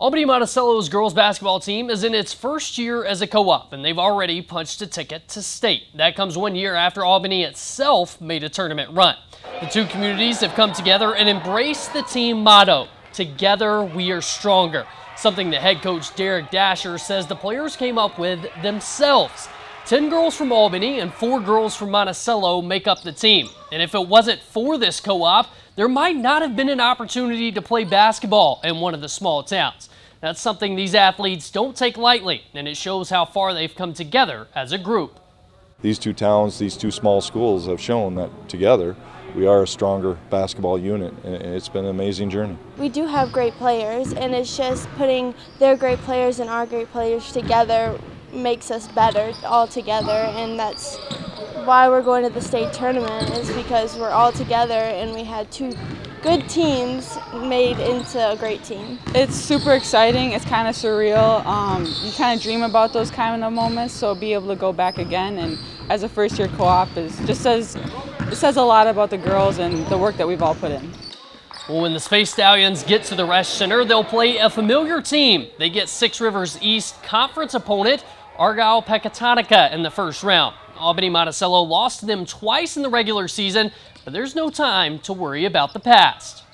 Albany Monticello's girls basketball team is in its first year as a co-op and they've already punched a ticket to state. That comes one year after Albany itself made a tournament run. The two communities have come together and embraced the team motto, Together we are stronger, something that head coach Derek Dasher says the players came up with themselves. 10 girls from Albany and 4 girls from Monticello make up the team. And if it wasn't for this co-op, there might not have been an opportunity to play basketball in one of the small towns. That's something these athletes don't take lightly, and it shows how far they've come together as a group. These two towns, these two small schools have shown that together we are a stronger basketball unit, and it's been an amazing journey. We do have great players, and it's just putting their great players and our great players together makes us better all together, and that's why we're going to the state tournament is because we're all together and we had two good teams made into a great team. It's super exciting. It's kind of surreal. Um, you kind of dream about those kind of moments, so be able to go back again and as a first year co-op is just says it says a lot about the girls and the work that we've all put in. Well, when the Space Stallions get to the Resch Center, they'll play a familiar team. They get Six Rivers East conference opponent Argyle Pecatonica in the first round. Albany Monticello lost to them twice in the regular season, but there's no time to worry about the past.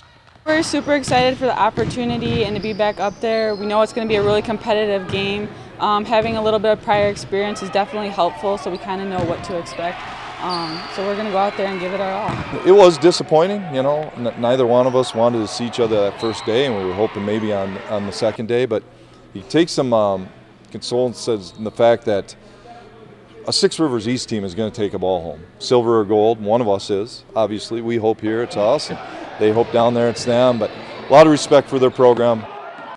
We're super excited for the opportunity and to be back up there. We know it's going to be a really competitive game. Um, having a little bit of prior experience is definitely helpful, so we kind of know what to expect. Um, so we're going to go out there and give it our all. It was disappointing, you know. neither one of us wanted to see each other that first day, and we were hoping maybe on on the second day. But you take some um, consolence in the fact that a Six Rivers East team is going to take a ball home. Silver or gold, one of us is. Obviously, we hope here it's us. And they hope down there it's them. But a lot of respect for their program.